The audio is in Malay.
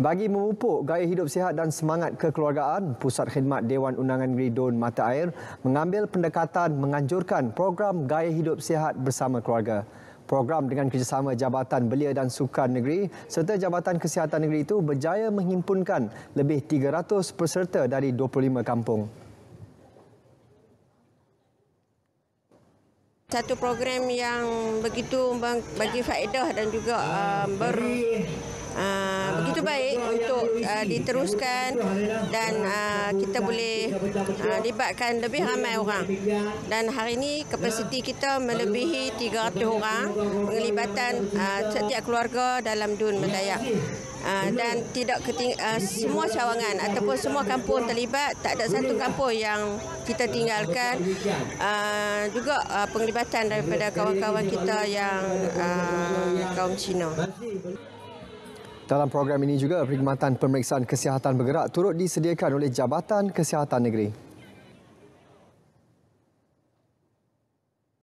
Bagi memupuk gaya hidup sihat dan semangat kekeluargaan, Pusat Khidmat Dewan Undangan Negeri Don Mata Air mengambil pendekatan menganjurkan program gaya hidup sihat bersama keluarga. Program dengan kerjasama Jabatan Belia dan Sukan Negeri serta Jabatan Kesihatan Negeri itu berjaya menghimpunkan lebih 300 peserta dari 25 kampung. Satu program yang begitu bagi faedah dan juga uh, ber, uh, begitu baik untuk uh, diteruskan dan uh, kita boleh uh, libatkan lebih ramai orang. Dan hari ini kapasiti kita melebihi 300 orang penglibatan uh, setiap keluarga dalam Dun Matayak. Uh, dan tidak keting- uh, semua cawangan ataupun semua kampung terlibat tak ada satu kampung yang kita tinggalkan uh, juga uh, penglibatan daripada kawan-kawan kita yang uh, kaum Cina. Dalam program ini juga perkhidmatan pemeriksaan kesihatan bergerak turut disediakan oleh Jabatan Kesihatan Negeri.